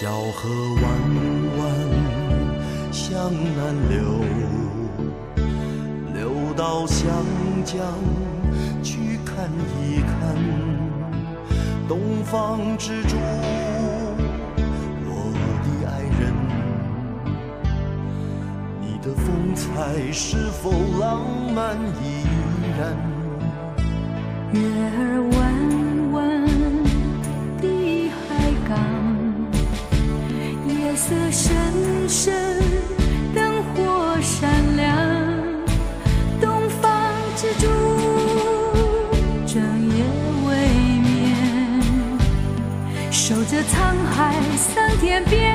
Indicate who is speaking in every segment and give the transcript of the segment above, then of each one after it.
Speaker 1: 小河弯弯向南流，流到湘江去看一看东方之珠，我的爱人，你的风采是否浪漫依然？
Speaker 2: 月儿弯色深深，灯火闪亮，东方之珠整夜未眠，守着沧海桑田变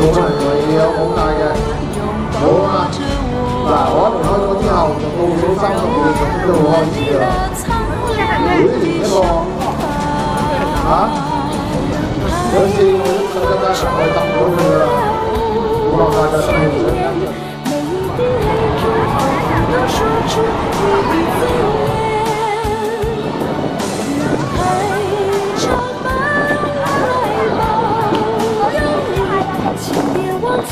Speaker 2: 做系会有好大嘅，好啊
Speaker 3: 嗱，
Speaker 2: 我，
Speaker 3: 我離開咗之後，就到咗三十秒，咁就開始
Speaker 2: 你
Speaker 3: 啦。
Speaker 2: 那蒼涼的胸
Speaker 3: 嚇，有時我都覺得我係揼到佢啦，冇辦法就揼唔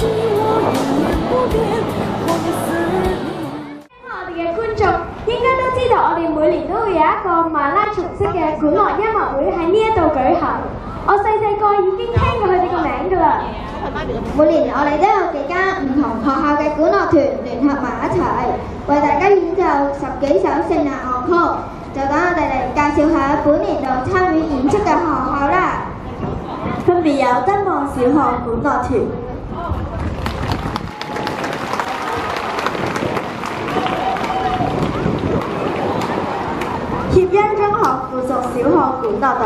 Speaker 2: 我永远不變黃色
Speaker 4: 我哋嘅觀眾應該都知道，我哋每年都會有一個馬拉松式嘅管樂音樂會喺呢一度舉行。我細細個已經聽過佢哋個名㗎啦。
Speaker 5: 每年我哋都有幾間唔同學校嘅管樂團聯合埋一齊，為大家演奏十幾首聖誕樂曲。就等我哋嚟介紹下本年度參與演出嘅學校啦。分別有德望小學管樂團、管樂隊。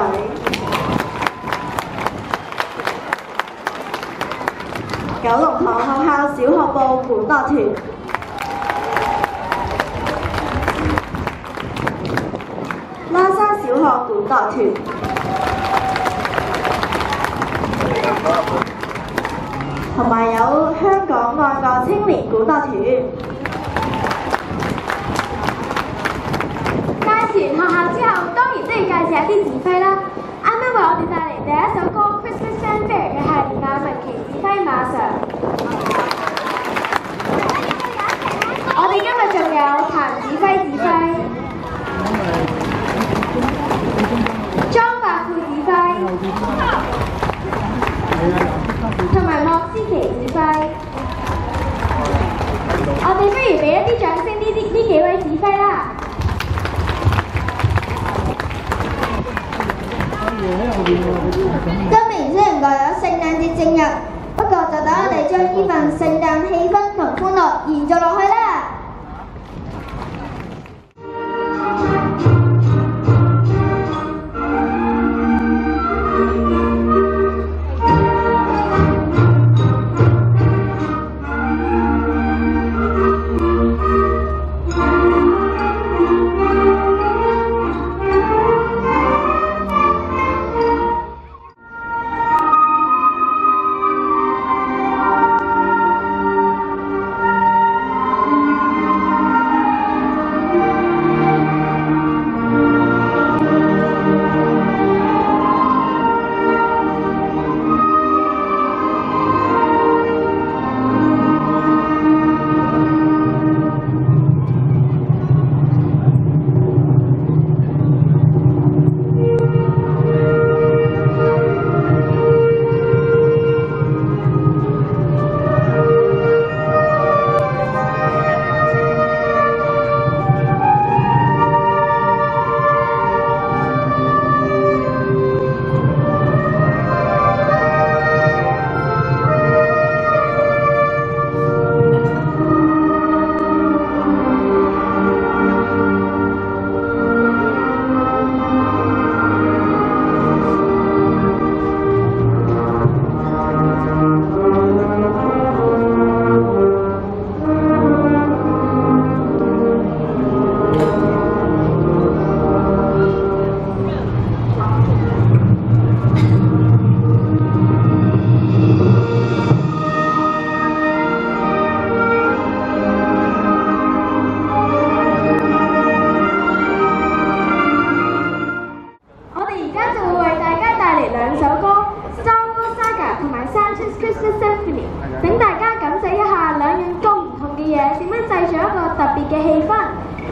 Speaker 5: 九龍塘學校小學部管樂團、拉沙小學管樂團、同埋有香港愛國青年管樂團。
Speaker 4: 介紹完學校之後，當然都要介紹一啲指揮啦。啱啱為我哋帶嚟第一首歌《Christmas Fanfare》嘅係亞文琪指揮馬上。今
Speaker 5: 年雖然各有聖誕節正日，不過就等我哋將呢份聖誕氣氛同歡樂延续落去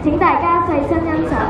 Speaker 4: 请大家细心欣
Speaker 5: 赏。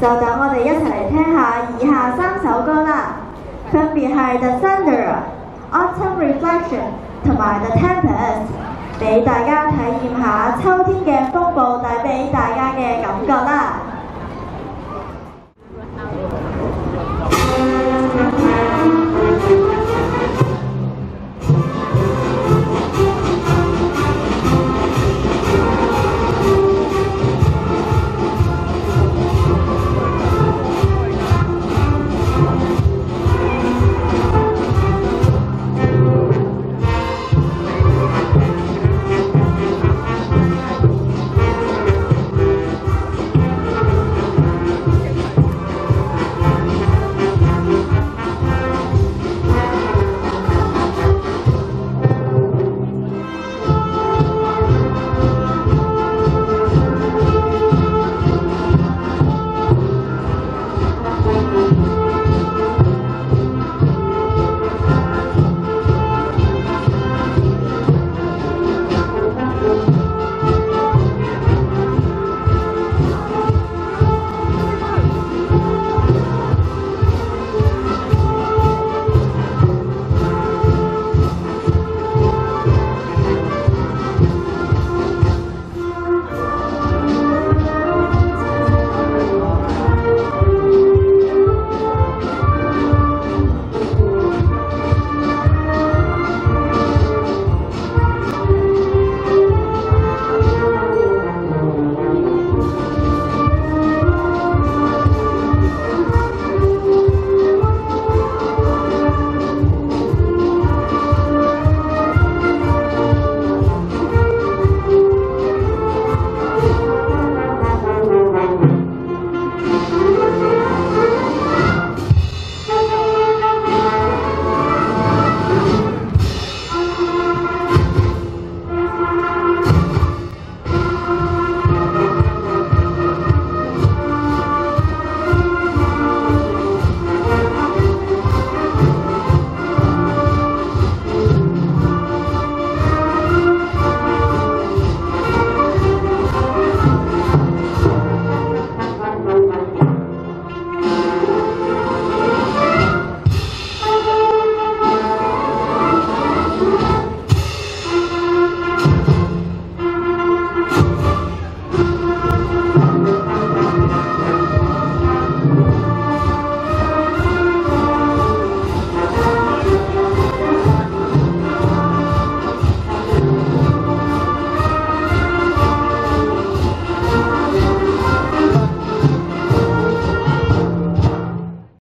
Speaker 5: 就等我哋一齊嚟聽下以下三首歌啦，分別係 The Thunder、Autumn Reflection 同埋 The Tempest，俾大家體驗下秋天嘅風暴帶俾大家嘅感覺啦。